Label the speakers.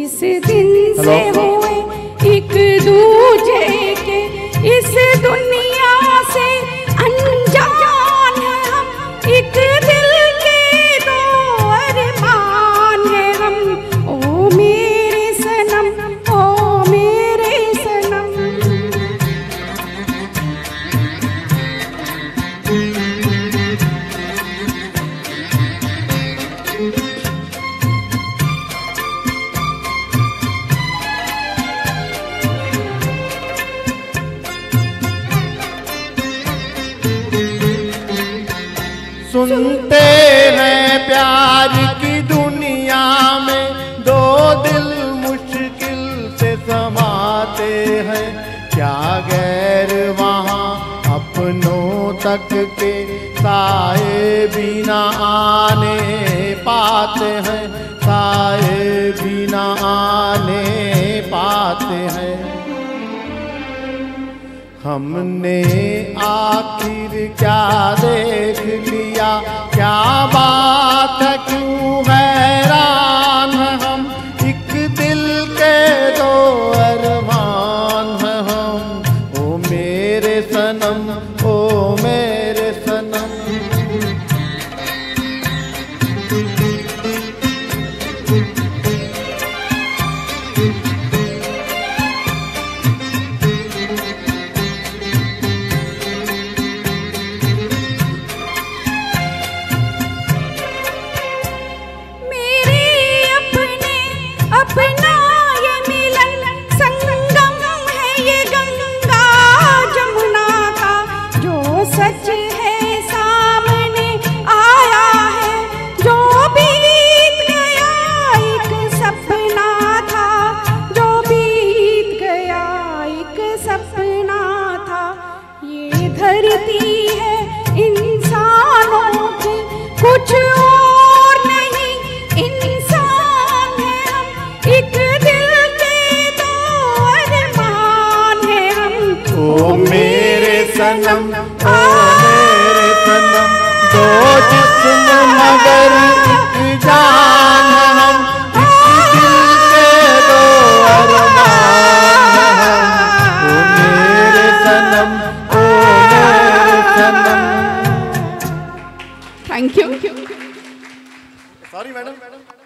Speaker 1: जिस दिन से हुए एक दूजे के इस दुनिया
Speaker 2: सुनते हैं प्यार की दुनिया में, दो दिल मुश्किल से समाते हैं। क्या गैर वहाँ अपनों तक के साए बिना आने पाते हैं हमने आखिर क्या देख लिया? क्या बात है? क्यों हैरान हम? एक दिल के दो अरमान हम। ओ मेरे सनम, ओ मेरे सनम।
Speaker 1: मेरे ये धरती है इंसानों की। कुछ और नहीं, इंसान है हम। एक दिल के दो अरमान है हम।
Speaker 2: ओ मेरे सनम, ओ
Speaker 1: थैंक यू
Speaker 2: सॉरी मैडम